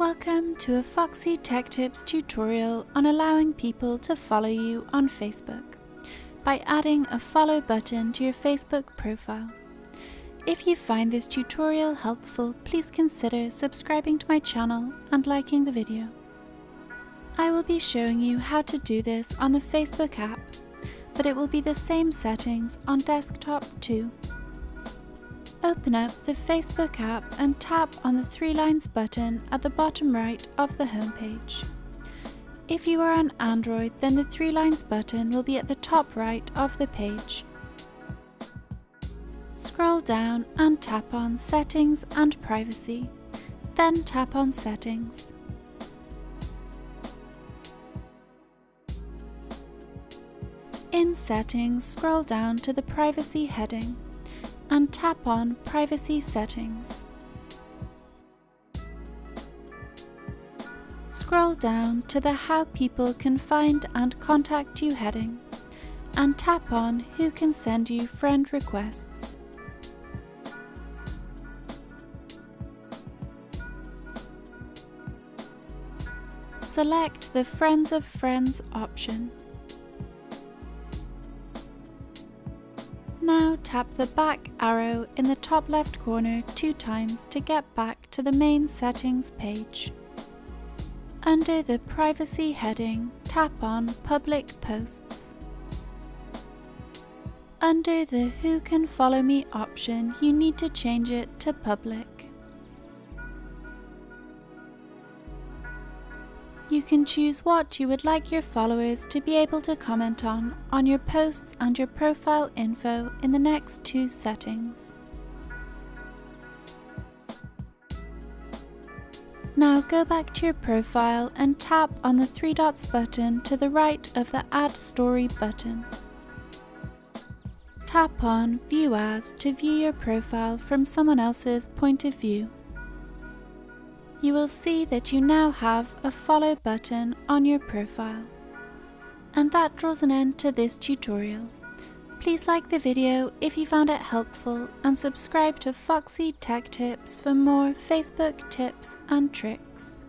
Welcome to a Foxy Tech Tips tutorial on allowing people to follow you on Facebook by adding a follow button to your Facebook profile. If you find this tutorial helpful, please consider subscribing to my channel and liking the video. I will be showing you how to do this on the Facebook app, but it will be the same settings on desktop too. Open up the Facebook app and tap on the three lines button at the bottom right of the homepage. If you are on Android, then the three lines button will be at the top right of the page. Scroll down and tap on Settings and Privacy, then tap on Settings. In Settings, scroll down to the Privacy heading and tap on Privacy Settings. Scroll down to the How People Can Find and Contact You heading and tap on Who Can Send You Friend Requests. Select the Friends of Friends option. Now tap the back arrow in the top left corner two times to get back to the main settings page. Under the Privacy heading, tap on Public Posts. Under the Who Can Follow Me option, you need to change it to Public. You can choose what you would like your followers to be able to comment on on your posts and your profile info in the next two settings. Now go back to your profile and tap on the three dots button to the right of the Add Story button. Tap on View As to view your profile from someone else's point of view you will see that you now have a follow button on your profile. And that draws an end to this tutorial. Please like the video if you found it helpful and subscribe to Foxy Tech Tips for more Facebook tips and tricks.